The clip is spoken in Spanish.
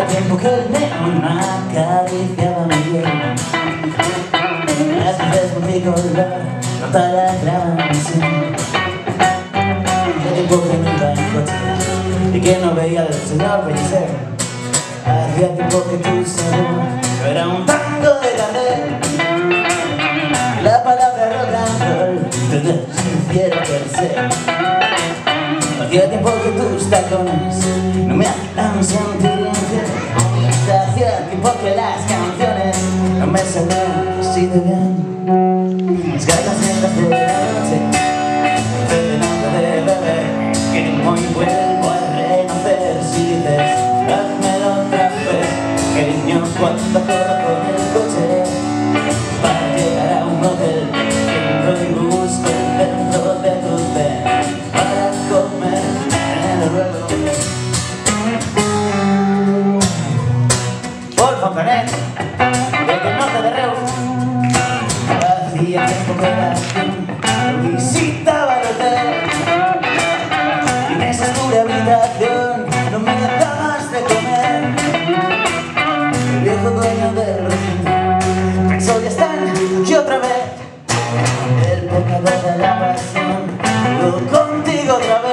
Hacía tiempo que el neón acariciaba mi piel Las veces por mi color para la canción El tiempo que no iba en coche y que no veía al señor fallecer Hacía tiempo que tu sabor era un tango de candel La palabra rock and roll te hicieron perder Hacía tiempo que tus tacones no me hacían sentir porque las canciones no me salen así pues de bien. Las gatas en las de noche, de beber, que no vuelvo a renacer si dices, hazme otra vez, cariño, cuando con el. visitaba el hotel y en esa dura habitación no me dabas de comer. Viejo dueño del recinto pensó ya está y otra vez. El pecado de la pasión. Yo contigo otra vez.